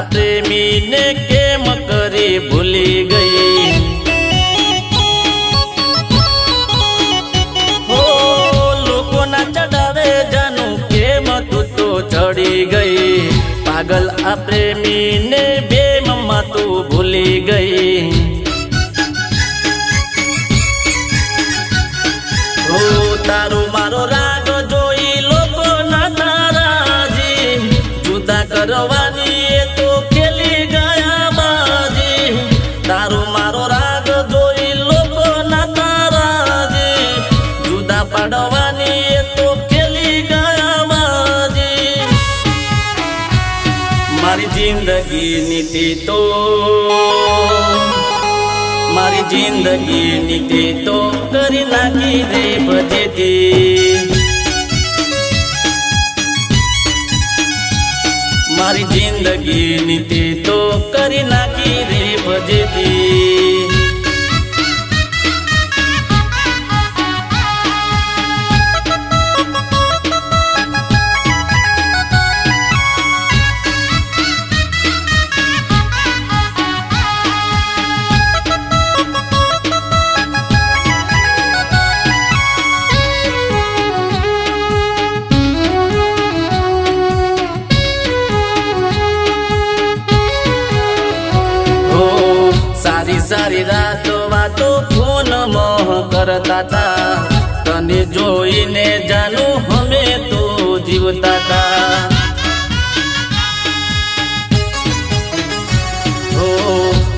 હાચા પ્રેમીને કેમ કરી ભૂલી ગઈ? હો, લોકોના ચડાવે જાનું કેમ તું તો ચડી ગઈ? પાગલ આ પ્રેમીને બે મમ્મા તું ભૂલી ગઈ. તારો મારો રાગ તારો મારો રાગ જોઈ લોકો ના તારાજી જુદા પાડવાની તો ખેલી ગયા માજી મારી જિંદગી નીતિ તો, મારી જિંદગી નીતિ તો કરી નાખી રે બધેથી. મારી જિંદગી તે તો કરી નાખી રે ભજેથી હો સારી સારી રાતો વાતો ફોન મોહ કરતા તા. તને જોઈને જાનું અમે તો જીવતા તા.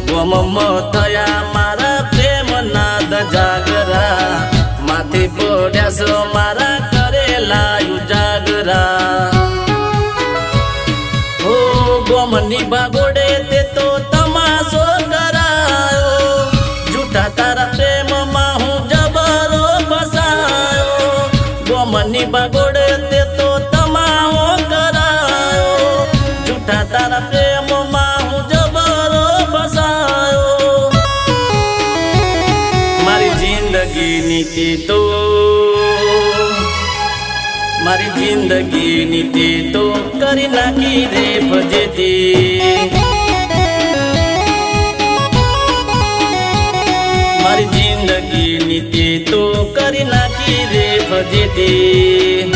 ગમ થયા મારા પ્રેમ નાદ જાગરા માથે પડ્યા મારા કરેલા ઉજાગરા. ઓ, ગમની ભાગોડે જિંદગીની તે. મારી જિંદગીની તે તો કરી નાખી રે ભજતી. મારી જિંદગીની તે તો કરી નાખી રે ભજતી.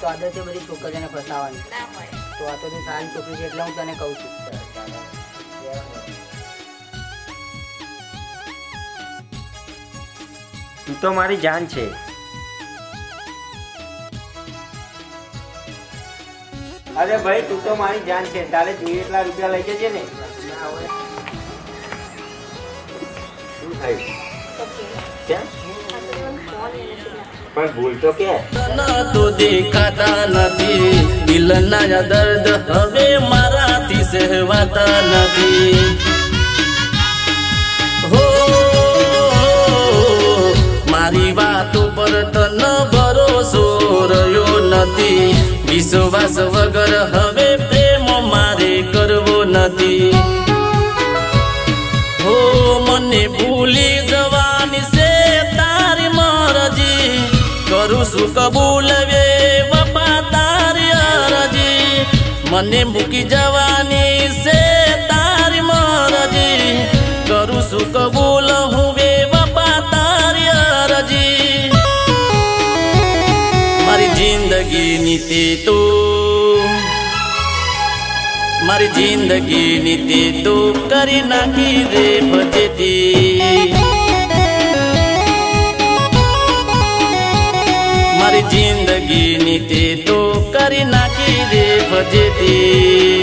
તો આદત છોકરીઓને ફસાવાની. તો આ તું સારી છોકરી છે એટલે હું તને કહું છું. તું તો મારી જાન છે. અરે ભાઈ તું તો મારી જાન છે. તારે જોઈએ એટલા રૂપિયા લઈ જજે ને. શું થયું? પણ ભૂલ તો કે. તો દેખાતા નથી. દિલના દર્દ હવે મારાથી સહેવાતા નથી. તન ભરોસો રહ્યો નથી. વિશ્વાસ વગર હવે પ્રેમ મારે કરવો નથી. હો, મને ભૂલી જવાની છે તારી મરજી. કરું છું કબૂલ વે બાપા, તારી અરજી. મને મૂકી જવાની છે તારી મરજી. કરું છું કબૂલ મારી જિંદગીની તે તો કરી નાખી રે ભજેતી મારી જિંદગીની તે તો કરી નાખી રે ભજેતી